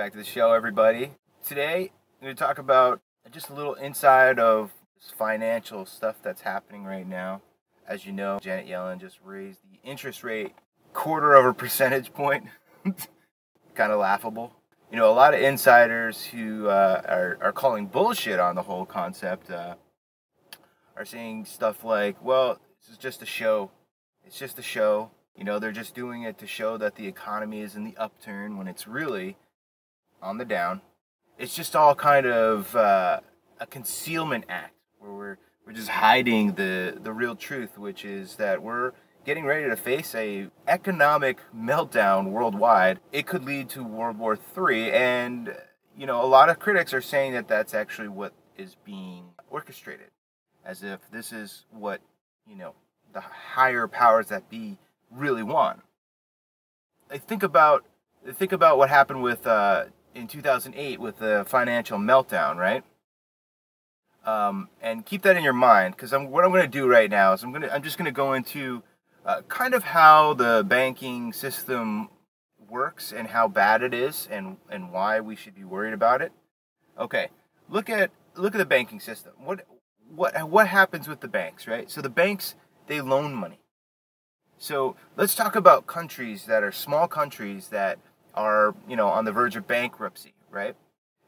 back to the show, everybody. Today, I'm going to talk about just a little inside of financial stuff that's happening right now. As you know, Janet Yellen just raised the interest rate quarter of a percentage point. kind of laughable. You know, a lot of insiders who uh, are, are calling bullshit on the whole concept uh, are saying stuff like, well, this is just a show. It's just a show. You know, they're just doing it to show that the economy is in the upturn when it's really on the down. It's just all kind of uh, a concealment act where we're we're just hiding the the real truth, which is that we're getting ready to face a economic meltdown worldwide. It could lead to World War III, and you know a lot of critics are saying that that's actually what is being orchestrated, as if this is what you know the higher powers that be really want. I think about think about what happened with uh, in 2008 with the financial meltdown, right? Um, and keep that in your mind because what I'm going to do right now is I'm going to I'm just going to go into uh, kind of how the banking system works and how bad it is and and why we should be worried about it. Okay, look at look at the banking system. What what what happens with the banks, right? So the banks they loan money. So let's talk about countries that are small countries that are, you know, on the verge of bankruptcy, right?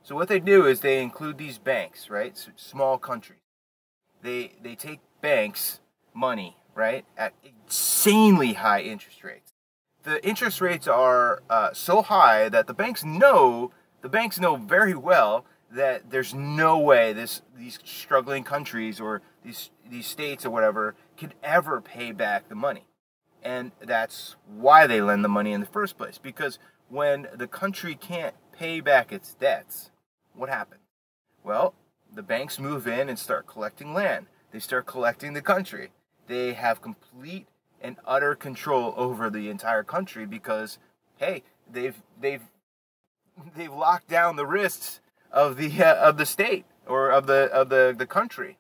So what they do is they include these banks, right? So small countries. They they take banks money, right, at insanely high interest rates. The interest rates are uh, so high that the banks know the banks know very well that there's no way this these struggling countries or these these states or whatever could ever pay back the money. And that's why they lend the money in the first place. Because when the country can't pay back its debts, what happens? Well, the banks move in and start collecting land. They start collecting the country. They have complete and utter control over the entire country because, hey, they've they've they've locked down the risks of the uh, of the state or of the of the the country.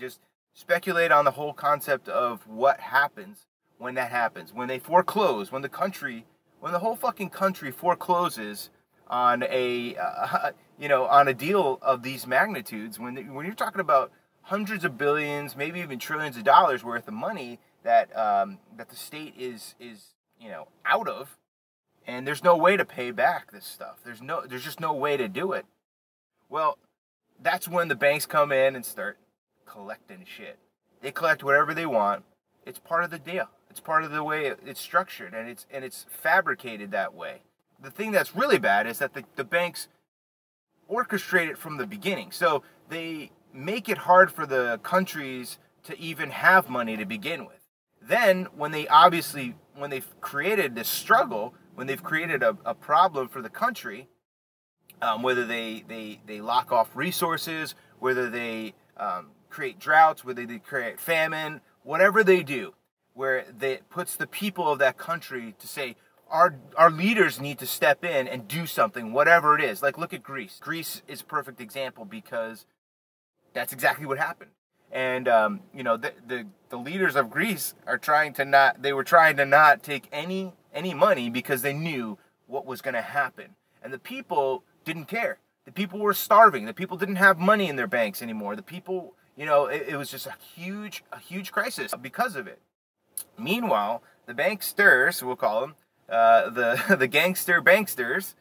Just speculate on the whole concept of what happens when that happens. When they foreclose, when the country, when the whole fucking country forecloses on a, uh, you know, on a deal of these magnitudes, when, when you're talking about hundreds of billions, maybe even trillions of dollars worth of money that, um, that the state is, is, you know, out of, and there's no way to pay back this stuff. There's no, there's just no way to do it. Well, that's when the banks come in and start collecting shit. They collect whatever they want. It's part of the deal. It's part of the way it's structured and it's and it's fabricated that way. The thing that's really bad is that the, the banks orchestrate it from the beginning. So they make it hard for the countries to even have money to begin with. Then when they obviously when they've created this struggle, when they've created a, a problem for the country, um, whether they, they, they lock off resources, whether they um, create droughts, whether they create famine, whatever they do, where it puts the people of that country to say, our, our leaders need to step in and do something, whatever it is. Like, look at Greece. Greece is a perfect example because that's exactly what happened. And, um, you know, the, the, the leaders of Greece are trying to not, they were trying to not take any, any money because they knew what was going to happen. And the people didn't care. The people were starving. The people didn't have money in their banks anymore. The people, you know, it, it was just a huge, a huge crisis because of it. Meanwhile, the banksters, we'll call them, uh, the the gangster banksters,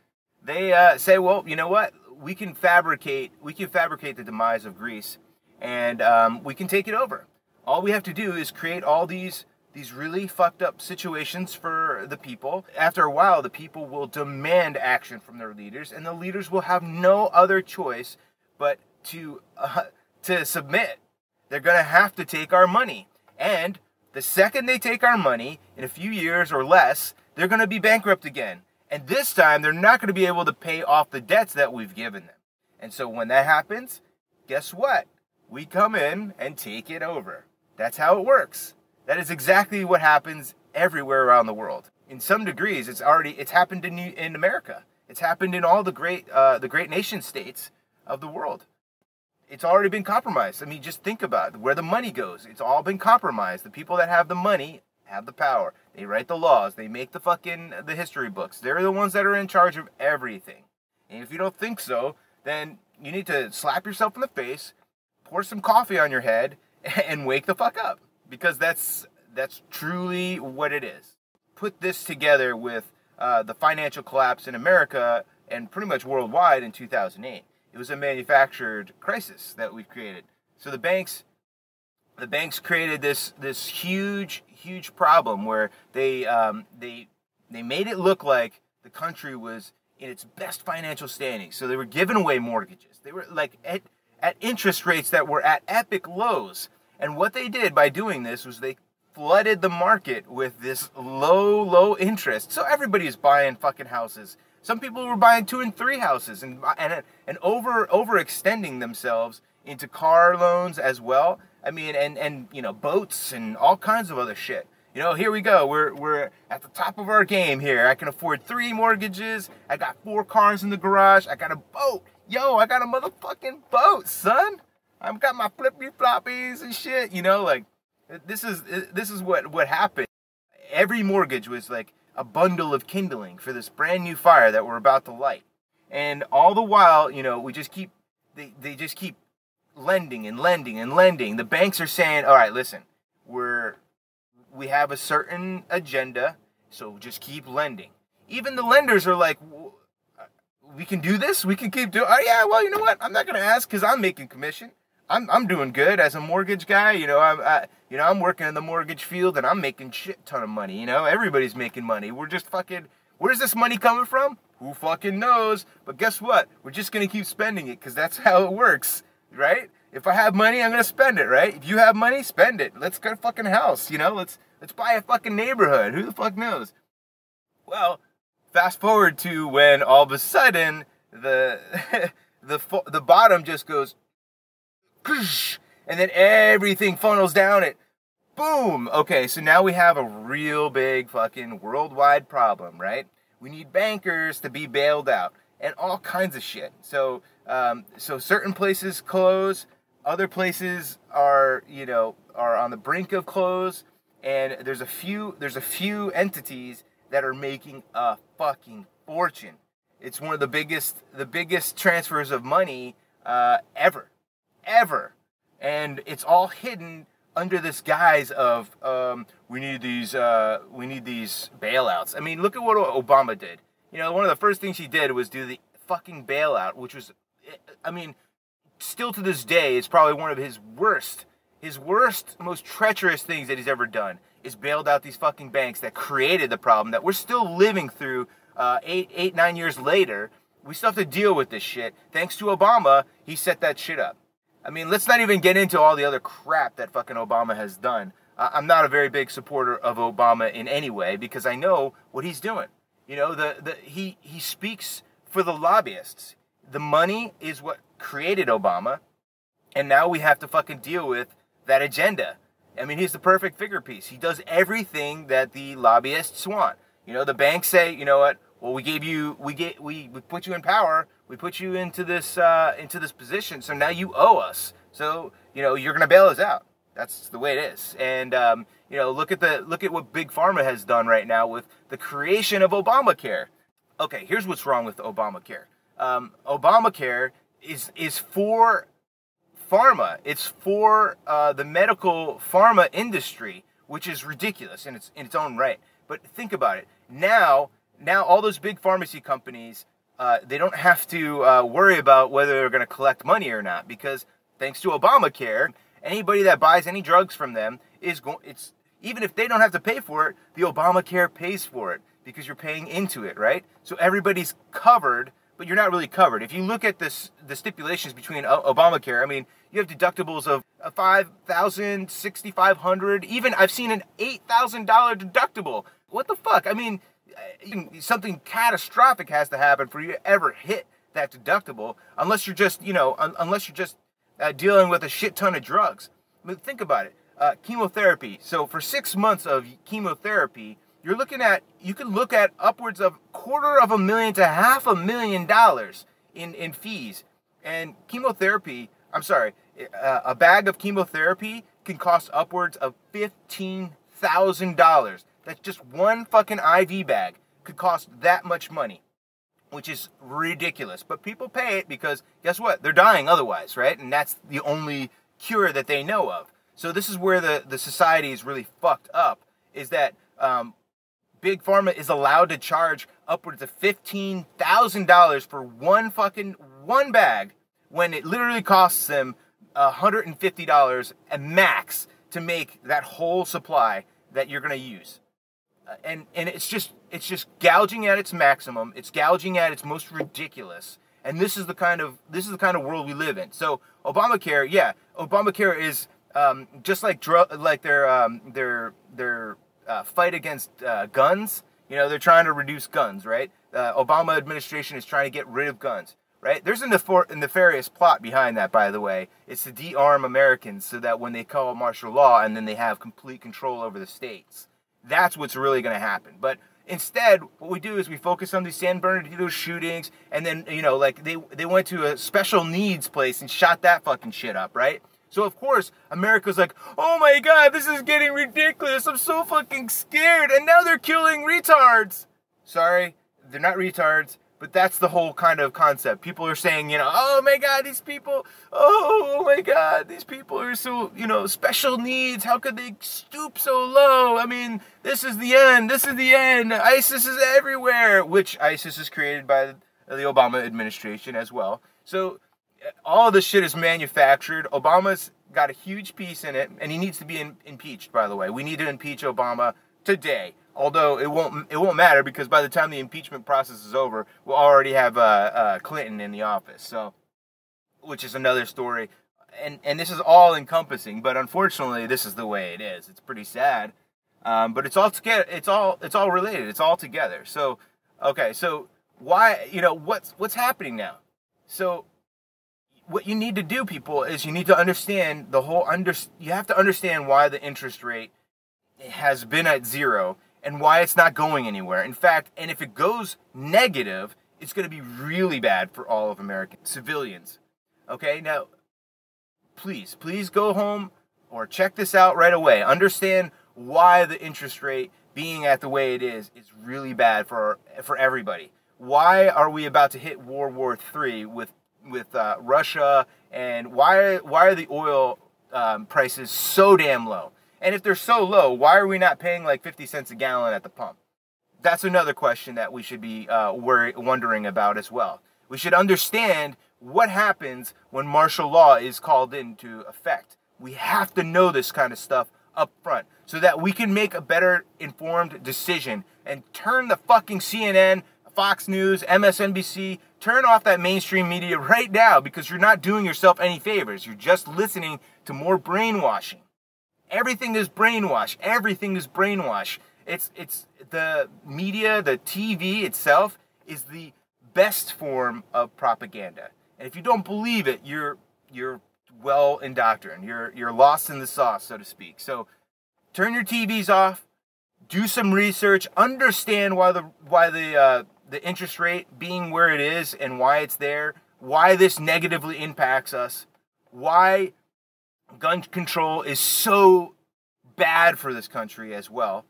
they uh, say, well, you know what? We can fabricate we can fabricate the demise of Greece, and um, we can take it over. All we have to do is create all these these really fucked up situations for the people. After a while, the people will demand action from their leaders, and the leaders will have no other choice but to uh, to submit. They're gonna have to take our money, and the second they take our money, in a few years or less, they're going to be bankrupt again. And this time, they're not going to be able to pay off the debts that we've given them. And so when that happens, guess what? We come in and take it over. That's how it works. That is exactly what happens everywhere around the world. In some degrees, it's already it's happened in in America. It's happened in all the great uh, the great nation states of the world it's already been compromised. I mean, just think about where the money goes. It's all been compromised. The people that have the money have the power. They write the laws. They make the fucking the history books. They're the ones that are in charge of everything. And if you don't think so, then you need to slap yourself in the face, pour some coffee on your head, and wake the fuck up. Because that's that's truly what it is. Put this together with uh, the financial collapse in America and pretty much worldwide in 2008. It was a manufactured crisis that we created. So the banks, the banks created this this huge huge problem where they um, they they made it look like the country was in its best financial standing. So they were giving away mortgages. They were like at, at interest rates that were at epic lows. And what they did by doing this was they flooded the market with this low, low interest. So everybody is buying fucking houses. Some people were buying two and three houses and and and over overextending themselves into car loans as well. I mean, and and you know boats and all kinds of other shit. You know, here we go. We're we're at the top of our game here. I can afford three mortgages. I got four cars in the garage. I got a boat. Yo, I got a motherfucking boat, son. I've got my flippy floppies and shit. You know, like this is this is what what happened. Every mortgage was like a bundle of kindling for this brand new fire that we're about to light. And all the while, you know, we just keep they, they just keep lending and lending and lending. The banks are saying, "All right, listen, we're we have a certain agenda, so just keep lending." Even the lenders are like, uh, "We can do this. We can keep doing." Oh yeah, well, you know what? I'm not going to ask cuz I'm making commission. I'm I'm doing good as a mortgage guy. You know, I'm I, you know I'm working in the mortgage field and I'm making shit ton of money. You know, everybody's making money. We're just fucking. Where's this money coming from? Who fucking knows? But guess what? We're just gonna keep spending it because that's how it works, right? If I have money, I'm gonna spend it, right? If you have money, spend it. Let's get a fucking house. You know, let's let's buy a fucking neighborhood. Who the fuck knows? Well, fast forward to when all of a sudden the the the bottom just goes and then everything funnels down it. Boom! Okay, so now we have a real big fucking worldwide problem, right? We need bankers to be bailed out and all kinds of shit. So, um, so certain places close, other places are, you know, are on the brink of close, and there's a few, there's a few entities that are making a fucking fortune. It's one of the biggest, the biggest transfers of money uh, ever ever. And it's all hidden under this guise of um, we need these uh, we need these bailouts. I mean, look at what Obama did. You know, one of the first things he did was do the fucking bailout, which was, I mean, still to this day, it's probably one of his worst, his worst, most treacherous things that he's ever done is bailed out these fucking banks that created the problem that we're still living through uh, eight, eight, nine years later. We still have to deal with this shit. Thanks to Obama, he set that shit up. I mean, let's not even get into all the other crap that fucking Obama has done. I'm not a very big supporter of Obama in any way because I know what he's doing. You know, the, the he he speaks for the lobbyists. The money is what created Obama, and now we have to fucking deal with that agenda. I mean, he's the perfect figure piece. He does everything that the lobbyists want. You know, the banks say, you know what? Well, we gave you, we get, we, we put you in power we put you into this uh, into this position, so now you owe us. So you know you're gonna bail us out. That's the way it is. And um, you know, look at the look at what Big Pharma has done right now with the creation of Obamacare. Okay, here's what's wrong with Obamacare. Um, Obamacare is is for pharma. It's for uh, the medical pharma industry, which is ridiculous in its in its own right. But think about it. Now, now all those big pharmacy companies uh, they don't have to uh, worry about whether they're going to collect money or not because thanks to Obamacare, anybody that buys any drugs from them is going. It's even if they don't have to pay for it, the Obamacare pays for it because you're paying into it, right? So everybody's covered, but you're not really covered. If you look at this, the stipulations between Obamacare, I mean, you have deductibles of a five thousand, sixty-five hundred, even I've seen an eight thousand dollar deductible. What the fuck? I mean something catastrophic has to happen for you to ever hit that deductible, unless you're just, you know, un- unless you're just uh, dealing with a shit ton of drugs. I mean, think about it. Uh, chemotherapy. So for six months of chemotherapy, you're looking at you can look at upwards of quarter of a million to half a million dollars in in fees. And chemotherapy, I'm sorry, uh, a bag of chemotherapy can cost upwards of fifteen thousand dollars. That's just one fucking IV bag could cost that much money. which is ridiculous. But people pay it because guess what? They're dying otherwise, right? And that's the only cure that they know of. So this is where the, the society is really fucked up, is that um, Big Pharma is allowed to charge upwards of $15,000 for one fucking, one bag, when it literally costs them $150 a max to make that whole supply that you're going to use. Uh, and and it's just it's just gouging at its maximum. It's gouging at its most ridiculous. And this is the kind of this is the kind of world we live in. So Obamacare, yeah, Obamacare is um, just like like their um, their their uh, fight against uh, guns. You know, they're trying to reduce guns, right? Uh, Obama administration is trying to get rid of guns, right? There's a nefarious plot behind that, by the way. It's to de-arm Americans so that when they call martial law and then they have complete control over the states. That's what's really going to happen. But instead, what we do is we focus on these San Bernardino shootings, and then you know, like they they went to a special needs place and shot that fucking shit up, right? So of course, America's like, oh my god, this is getting ridiculous. I'm so fucking scared. And now they're killing retards. Sorry, they're not retards. But that's the whole kind of concept. People are saying, you know, oh my God, these people, oh, my God, these people are so, you know, special needs. How could they stoop so low? I mean, this is the end. This is the end. ISIS is everywhere, which ISIS is created by the Obama administration as well. So uh, all this shit is manufactured. Obama's got a huge piece in it, and he needs to be in, impeached. By the way, we need to impeach Obama today. Although it won't it won't matter because by the time the impeachment process is over, we'll already have uh, uh, Clinton in the office. So, which is another story. And and this is all encompassing, but unfortunately, this is the way it is. It's pretty sad, um, but it's all together. It's all it's all related. It's all together. So, okay, so why you know what's what's happening now? So what you need to do people is you need to understand the whole under you have to understand why the interest rate has been at zero and why it's not going anywhere. In fact, and if it goes negative, it's going to be really bad for all of American civilians. Okay? Now, please, please go home or check this out right away. Understand why the interest rate being at the way it is is really bad for for everybody. Why are we about to hit World War III with with uh, Russia, and why why are the oil um, prices so damn low? And if they're so low, why are we not paying like 50 cents a gallon at the pump? That's another question that we should be uh, worry, wondering about as well. We should understand what happens when martial law is called into effect. We have to know this kind of stuff up front so that we can make a better informed decision and turn the fucking CNN, Fox News, MSNBC, turn off that mainstream media right now because you're not doing yourself any favors. You're just listening to more brainwashing. Everything is brainwash. Everything is brainwash. It's it's the media, the TV itself is the best form of propaganda. And if you don't believe it, you're you're well indoctrinated. You're you're lost in the sauce, so to speak. So turn your TVs off, do some research, understand why the why the uh, the interest rate being where it is and why it's there, why this negatively impacts us, why gun control is so bad for this country as well.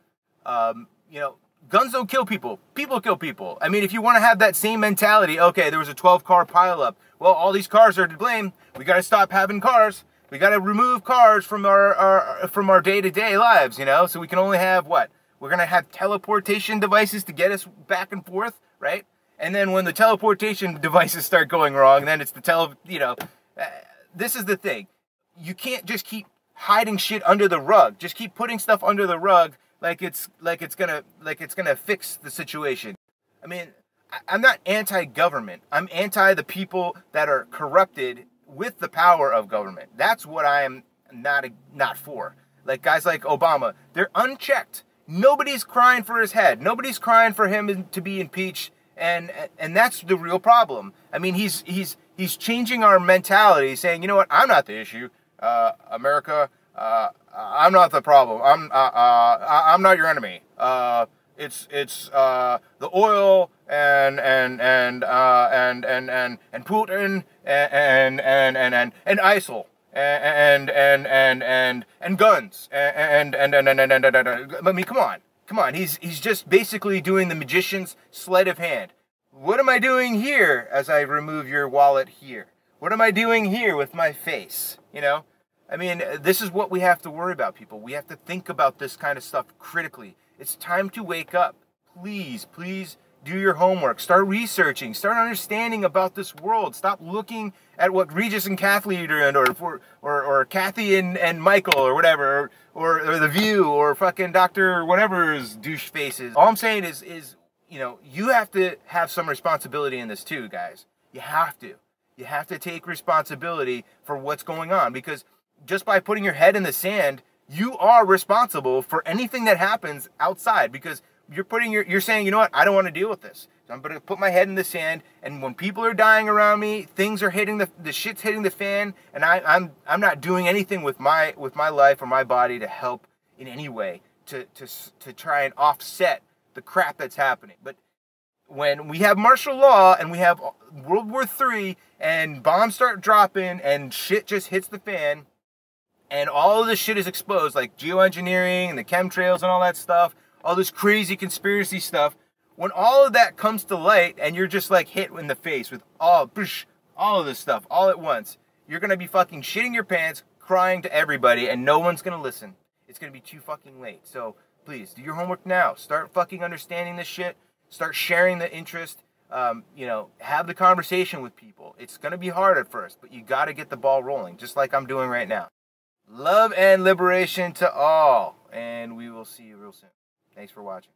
Um, you know, guns don't kill people. People kill people. I mean, if you want to have that same mentality, okay, there was a 12 car pileup. Well, all these cars are to blame. We got to stop having cars. We got to remove cars from our, our from our day to day lives. You know, so we can only have what we're gonna have teleportation devices to get us back and forth, right? And then when the teleportation devices start going wrong, then it's the tele. You know, uh, this is the thing you can't just keep hiding shit under the rug. Just keep putting stuff under the rug like it's like it's gonna like it's gonna fix the situation. I mean, I'm not anti-government. I'm anti the people that are corrupted with the power of government. That's what I am not not for. Like guys like Obama, they're unchecked. Nobody's crying for his head. Nobody's crying for him to be impeached, and and that's the real problem. I mean, he's he's he's changing our mentality, saying, you know what, I'm not the issue uh, America, uh, I'm not the problem. I'm uh, uh I'm not your enemy. Uh, it's it's uh, the oil and and and and and and and Putin and and and and and ISIL and and and and and guns and and and and and, and, and, I mean, come on, come on. He's he's just basically doing the magician's sleight of hand. What am I doing here as I remove your wallet here? What am I doing here with my face? You know? I mean, this is what we have to worry about, people. We have to think about this kind of stuff critically. It's time to wake up. Please, please do your homework. Start researching. Start understanding about this world. Stop looking at what Regis and Kathy are doing, or or or, or Kathy and, and Michael, or whatever, or, or, or The View, or fucking Doctor whatever's douche faces. All I'm saying is is you know you have to have some responsibility in this too, guys. You have to. You have to take responsibility for what's going on because just by putting your head in the sand, you are responsible for anything that happens outside because you're putting your you're saying, you know what, I don't want to deal with this. So I'm gonna put my head in the sand and when people are dying around me, things are hitting the the shit's hitting the fan and I, I'm I'm not doing anything with my with my life or my body to help in any way to to to try and offset the crap that's happening. But when we have martial law and we have World War III and bombs start dropping and shit just hits the fan, and all of this shit is exposed, like geoengineering and the chemtrails and all that stuff, all this crazy conspiracy stuff. When all of that comes to light and you're just like hit in the face with all, all of this stuff all at once, you're gonna be fucking shitting your pants, crying to everybody, and no one's gonna listen. It's gonna be too fucking late. So please do your homework now. Start fucking understanding this shit. Start sharing the interest. Um, you know, have the conversation with people. It's gonna be hard at first, but you gotta get the ball rolling, just like I'm doing right now. Love and liberation to all. And we will see you real soon. Thanks for watching.